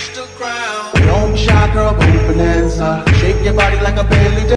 crystal crown. Don't shy, girl, go bonanza. Shake your body like a belly